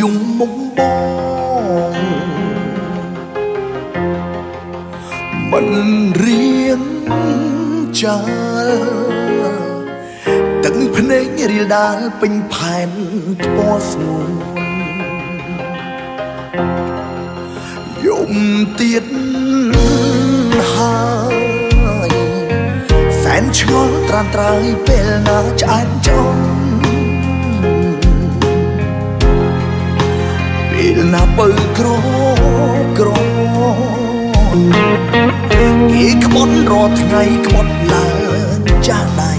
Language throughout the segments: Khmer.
យំមុខបងមិនរៀងចាលទឹកភ្នែករៀលដាលពេញផែនថ្មស្ងួនយំទៀតហើយសែនឆ្ងល់ត្រាំត្រើយពេលណាឆ្អែតចំ ពេលណាបើក្រក្រគេក្បត់រាល់ថ្ងៃក្បត់ឡើងចាស់ដៃ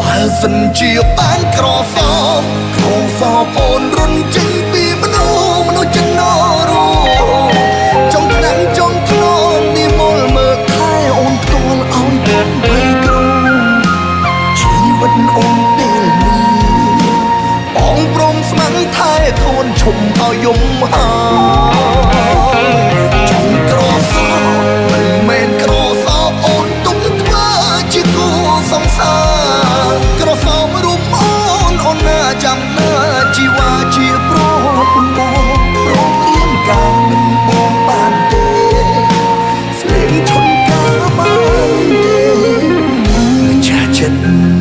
បើសិនជាបានក្រសោបក្រសោបអូ ឲ្យយំហើយចង់ក្រសោបមិនមែនក្រសោបអូនទុំធ្វើជាគូសង្សារក្រសោបរូបអូនអូនណាចាំណាជីវ៉ាជាប្រពន្ធបងព្រមរៀនការមិនបងបានទេស្លេងឈុនការបានទេចាចិត្ត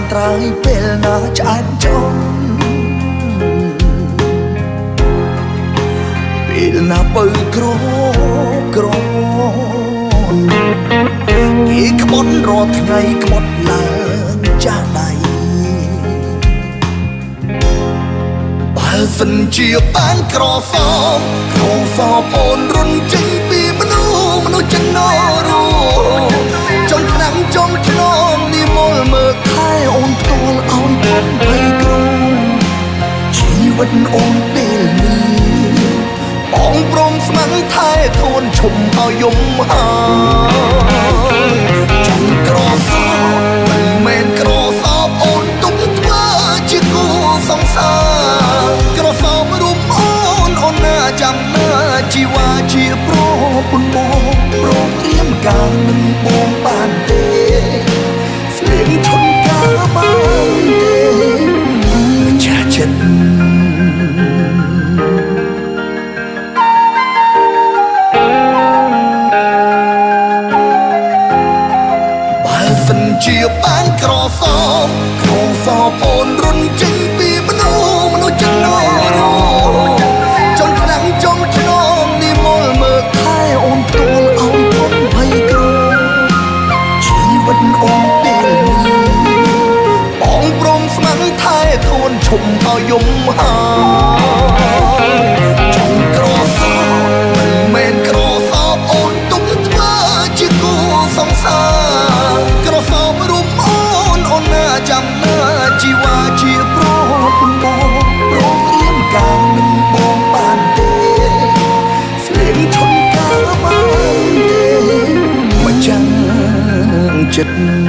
ល់ត្រាំត្រើយពេលណាឆ្អែតចំពេលណាបើក្រក្រគេក្បត់រាល់ថ្ងៃក្បត់ឡើងចាស់ដៃបើសិនជាបានក្រសោបក្រសោបអូនរុនចេញ ជីវិតអូនពេលនេះបងព្រមស្ម័គ្រថែខ្លួនឈុំឲ្យយំហើយ សិនជាបានក្រសោបក្រសោបអូនរុនចេញពីមនុស្សមនុស្សចំណោរចង់ខ្លាំងចង់ធ្នមនេះមលមើលថែអូនផ្ទាល់អោនពុនភ័យក្រជីវិតអូនពេលនេះបងព្រមស្ម័គ្រថែខ្លួនឈុំឲ្យយំហើយ ន